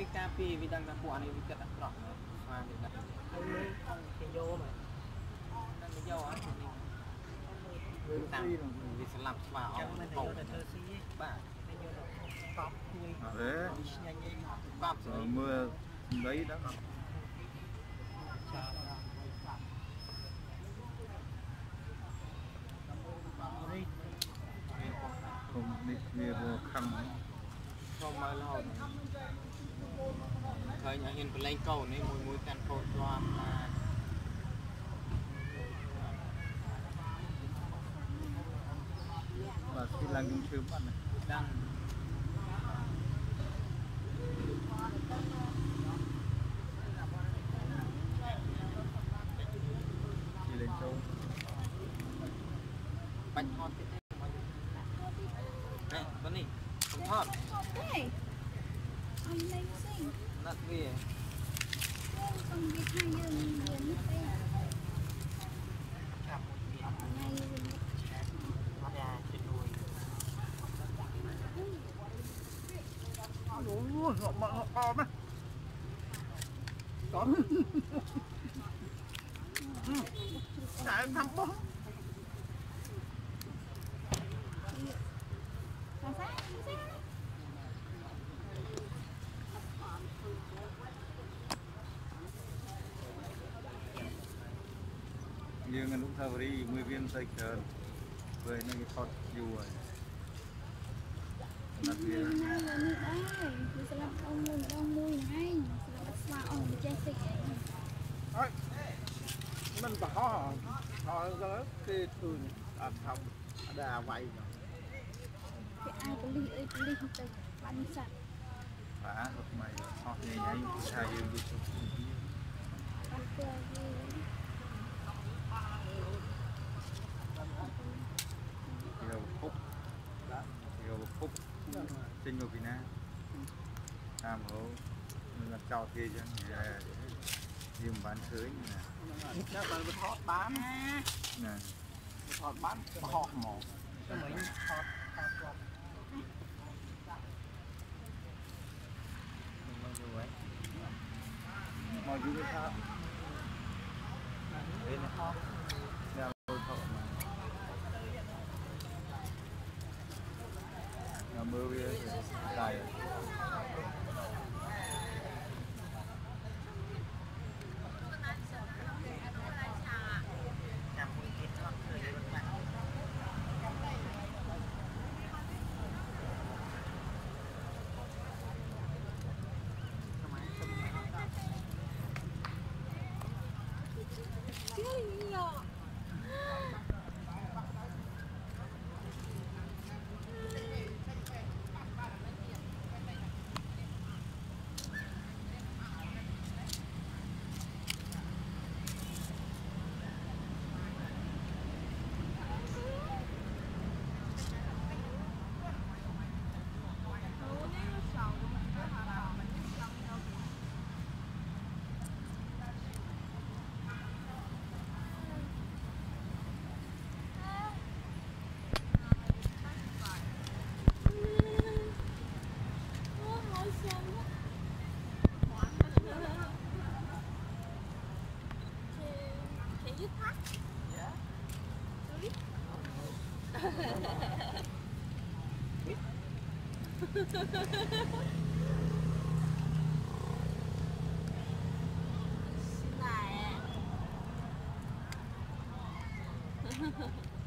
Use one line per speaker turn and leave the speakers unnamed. វាការពារវាដឹងថាពួកអានេះវាចិត្តអាក្រក់ស្មានវាដឹងហើយនេះអង្គគេយកមកដល់ទៅយកអត់នេះវាតាំងវាស្លាប់ស្វាអស់ទៅទៅធ្វើស៊ីបាទទៅយកទៅកប់គួយអេឆ្ងាញ់ឯងកប់ស្រីមើលដីដឹងអត់ចានេះនេះវាខាំចូលមកលោញឲ្យហ៊ានប្រឡែងកូននេះមួយមួយកាន់កូនជាប់ណាបាទពីឡើងយើងឈឺបាត់ណាដឹងជាលេងចូលបាច់ថតទៀតហេប៉ុនេះថតហេអីលេងដាក់វាខ្ញុំនិយាយថាយើងមានទេចាប់វាអត់ថ្ងៃអត់ដែរជិះលួយអូយកមកអមតោះតែធ្វើបោះ Sao sao? Sao sao? យើងអនុស្សាវរីយ៍មួយវានស្អីច្រើនព្រោះនេះវាផុតយូរហើយសម្រាប់វានេះដែរគឺសម្រាប់អង្គមួយម្ដងមួយឯងសម្រាប់ស្វាអង្គមិនចេះតិចឯងអើយមិនបោះហើយដល់គេទូនអត់ថប់អត់អាវៃគេអាយប៉ូលីសអីប៉ូលីសទៅបាញ់សត្វបាទអត់មកអស់ញ៉ៃញ៉ៃថាយើងវាជុំគ្នាអត់ទៅ tinh vào Việt Nam làm hố làm cao thì cho à, dìm bán sới nè chắc là thọt bán nè thọt bán họp mỏ cho mình thọt thọt bên Hãy subscribe 哈哈哈哈哈！哈哈哈哈哈！